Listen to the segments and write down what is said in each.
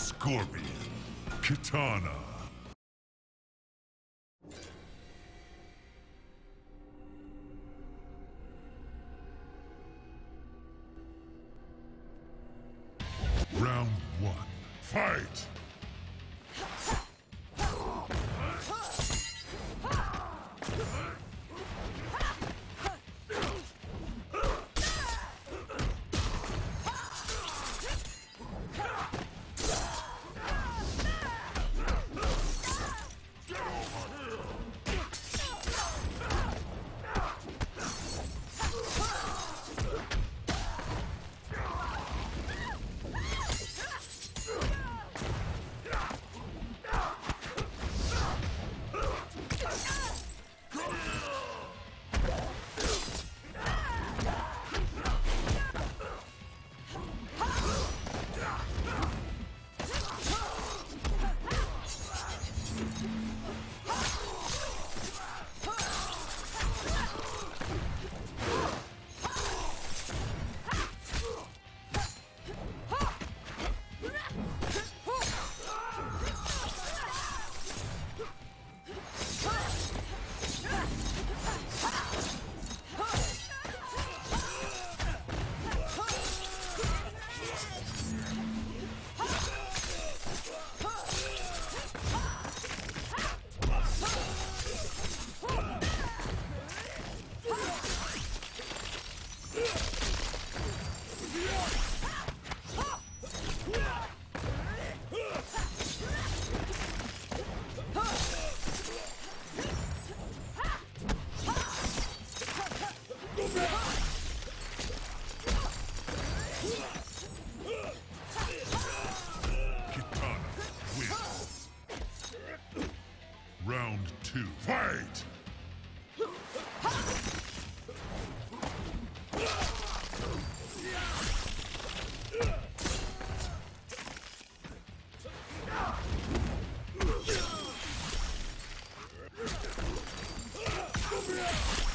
Scorpion. Kitana. Round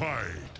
Fight!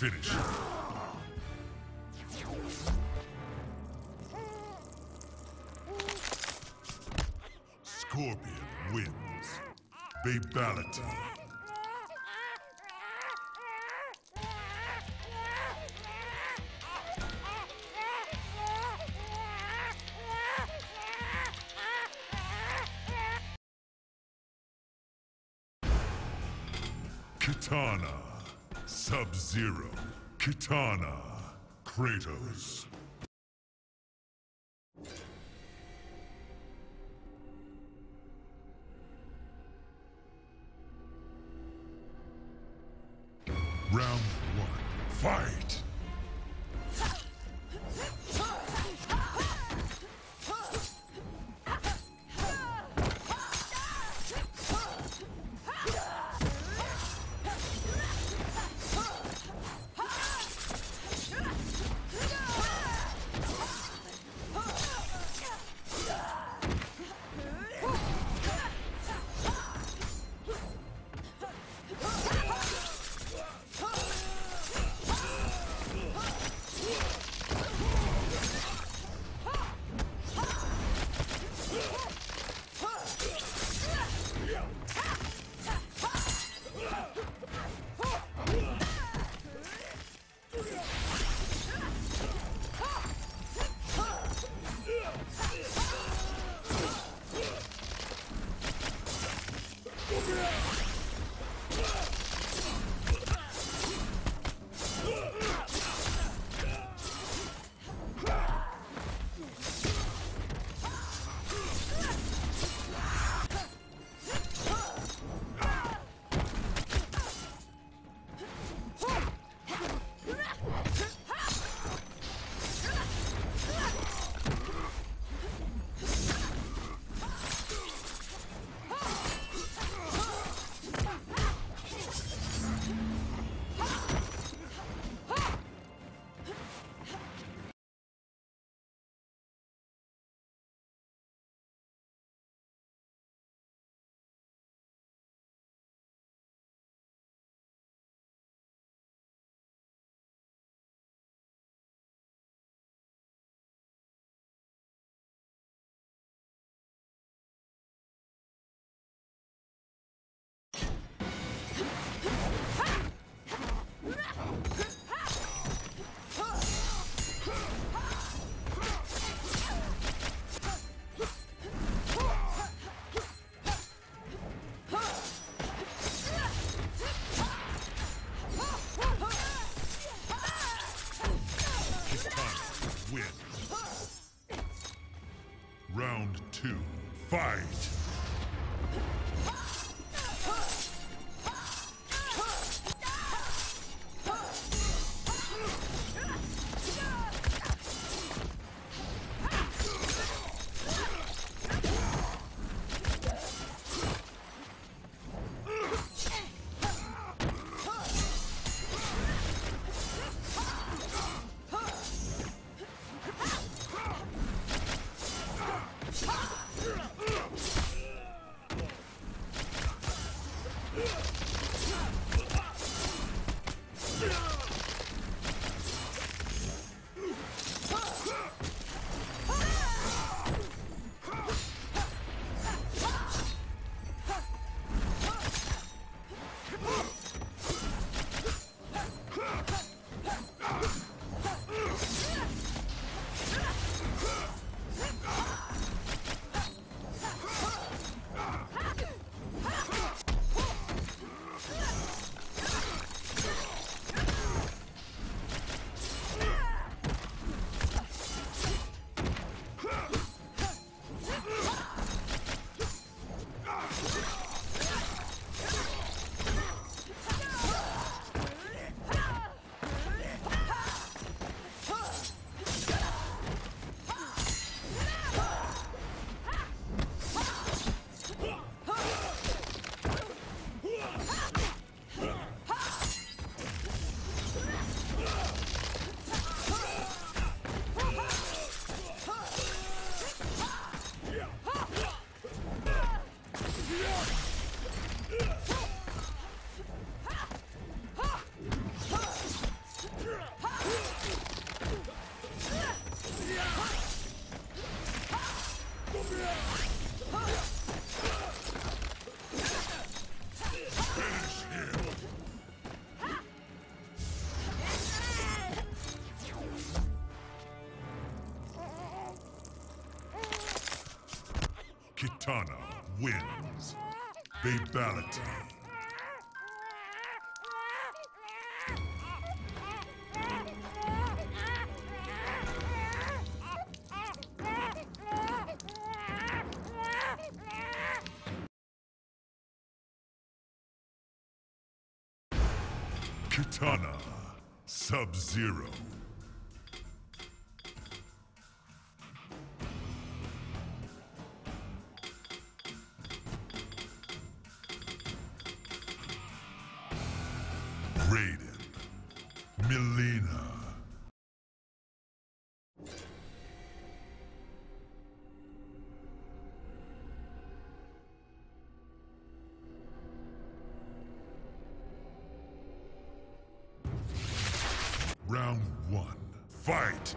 Finish. Scorpion wins. Babality. Round one. Fight! Round two. Fight! Babality. Kitana. Sub-Zero. One. Fight!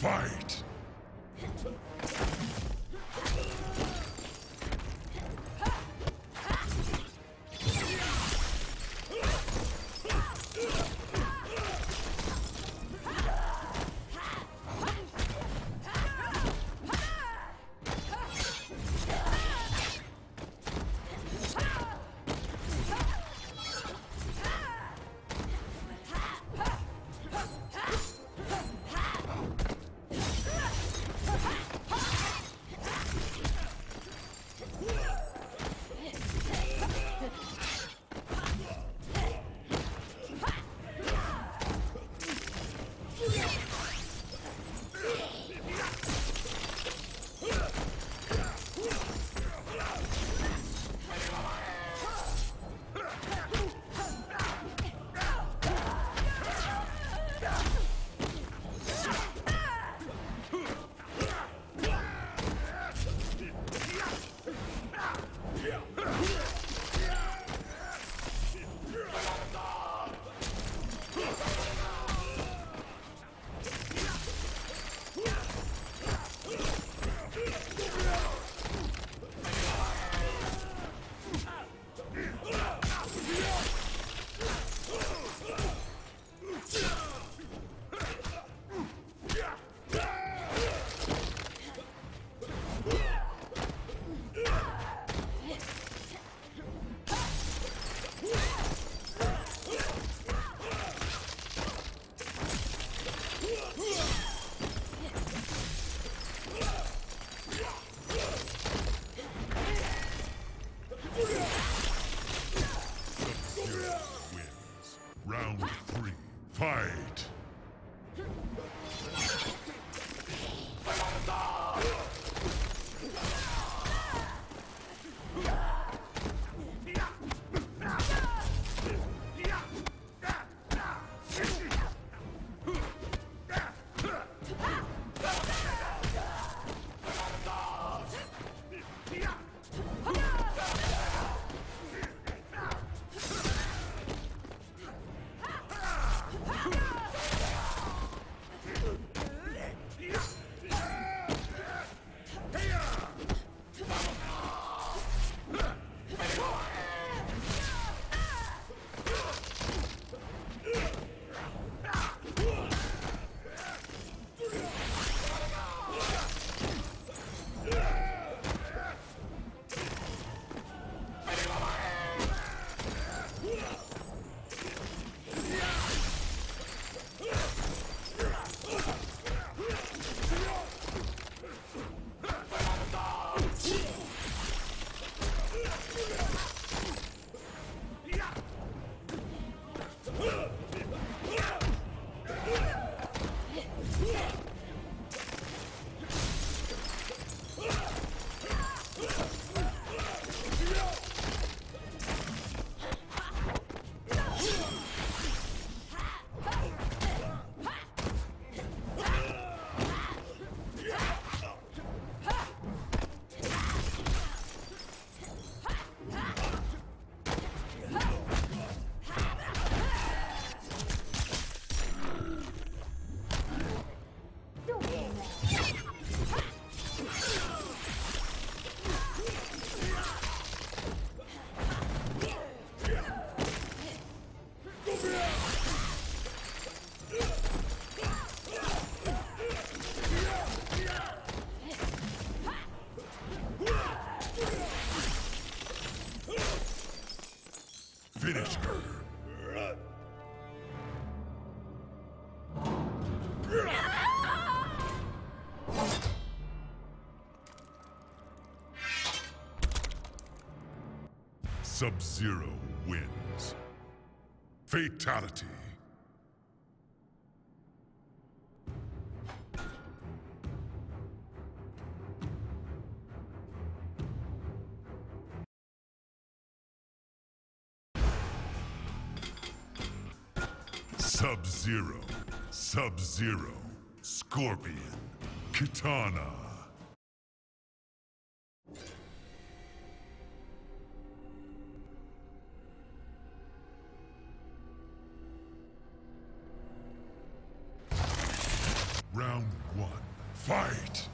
Fight! Finish her. Sub-Zero wins. Fatality. Sub-Zero, Scorpion, Kitana. Round one, fight!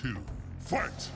Two, fight!